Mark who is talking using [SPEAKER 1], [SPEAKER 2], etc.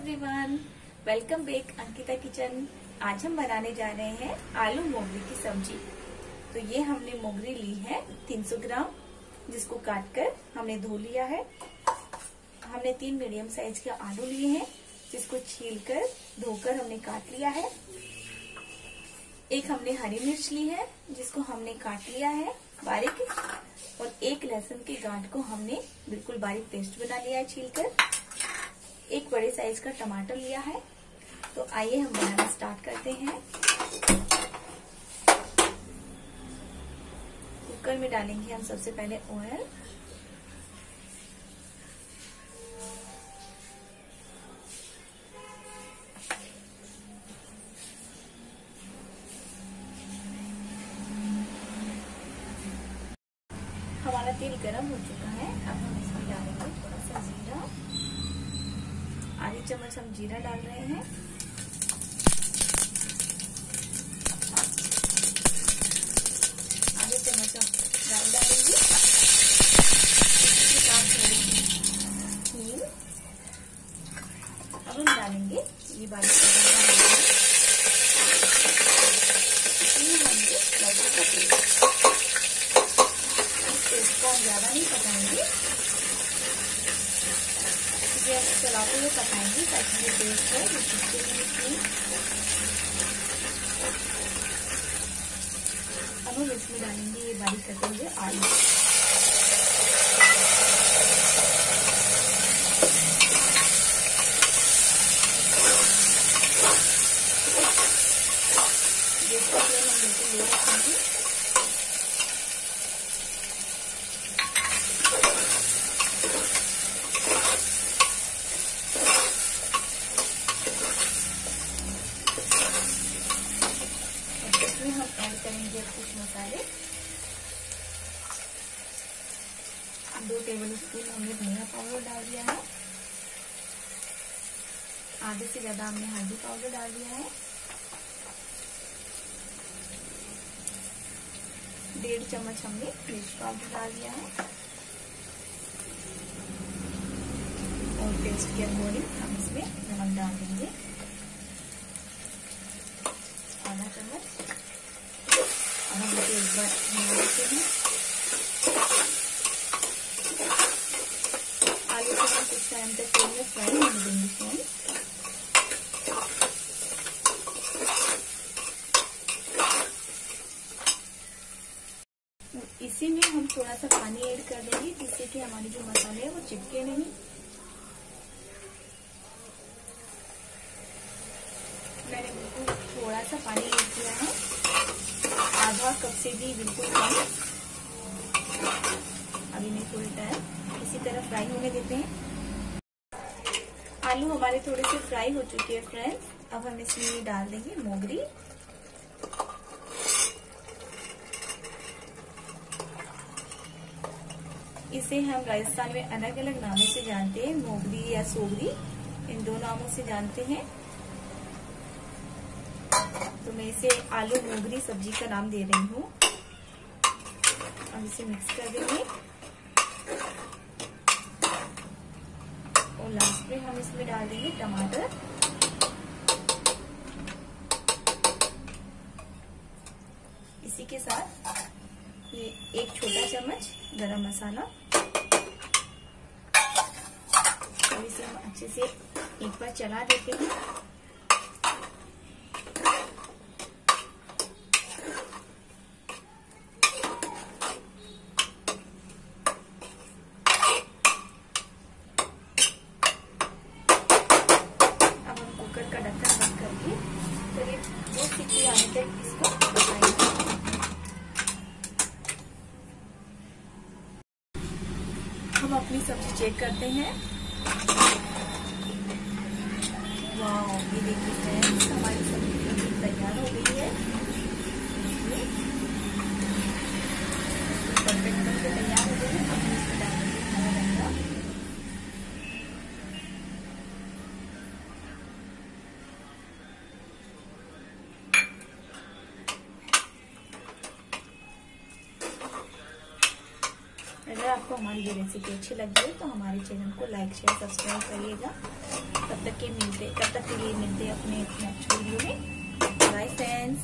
[SPEAKER 1] Everyone welcome back Ankita kitchen आज हम बनाने जा रहे हैं आलू मोगरी की सब्ज़ी। तो ये हमने मोगरी ली है 300 ग्राम, जिसको काट कर हमने धो लिया है। हमने तीन मीडियम साइज़ के आलू लिए हैं, जिसको छील कर धोकर हमने काट लिया है। एक हमने हरी मिर्च ली है, जिसको हमने काट लिया है बारीक, और एक लहसुन के गांठ को हमने बिल्कुल बारीक पेस्ट बना लिया है छीलकर। एक बड़े साइज़ का टमाटर लिया है। तो आइए हम बनाना स्टार्ट करते हैं। कुकर में डालेंगे हम सबसे पहले ऑयल हमारा तेल गरम हो चुका है। अब हम इसमें डालेंगे थोड़ा सा जीरा आधी चम्मच हम जीरा डाल रहे हैं। आधे चम्मच हम राई डालेंगे। अब हम डालेंगे ये बारीक पेस्ट को हम ज़्यादा नहीं पकाएँगे। चलाते हुए पकाएँगे ताकि ये पेस्ट है अब हम इसमें डालेंगे ये बारीक कटे हुए आलू। हम बिल्कुल लो रखेंगे इसमें हम ऐड करेंगे कुछ मसाले दो टेबल स्पून हमने धनिया पाउडर डाल दिया है। आधे से ज़्यादा हमने हल्दी पाउडर डाल दिया है। डेढ़ चम्मच हमने मिर्च पाउडर डाल दिया है। और टेस्ट के अकॉर्डिंग हम इसमें नमक डाल देंगे आधा चम्मच अब हम इसे एक बार मिला देते हैं आलू को हम कुछ टाइम तक तेल में फ्राई होने देंगे फ्रेंड इसी में हम थोड़ा सा पानी ऐड कर देंगे, जिससे कि हमारे जो मसाले हैं वो चिपके नहीं। मैंने बिल्कुल थोड़ा सा पानी ऐड किया है। आधा कप से भी बिल्कुल कम। अभी नहीं थोड़ी है। इसी तरह फ्राई होने देते हैं। आलू हमारे थोड़े से फ्राई हो चुके हैं, फ्रेंड्स। अब हम इसमें डाल देंगे मोगरी। इसे हम राजस्थान में अलग अलग नामों से जानते हैं मोगरी या सोगरी इन दो नामों से जानते हैं। तो मैं इसे आलू मोगरी सब्ज़ी का नाम दे रही हूँ। अब इसे मिक्स कर देंगे। और लास्ट में हम इसमें डाल देंगे टमाटर। इसी के साथ ये एक छोटा चम्मच गरम मसाला। और इसे हम अच्छे से एक बार चला देते हैं। पकाएँगे हम अपनी सब्ज़ी चेक करते हैं। वाह ये देखिए फ्रेंड्स हमारी सब्ज़ी बिल्कुल तैयार हो गई है परफेक्ट बनके तैयार हो गई है अब हम इसमें डालेंगे हरा धनिया अगर आपको हमारी ये रेसिपी अच्छी लगी है तो हमारे चैनल को लाइक शेयर सब्सक्राइब करिएगा। तब तक के मिलते तब तक के लिए मिलते अपने नेक्स्ट वीडियो में। Bye friends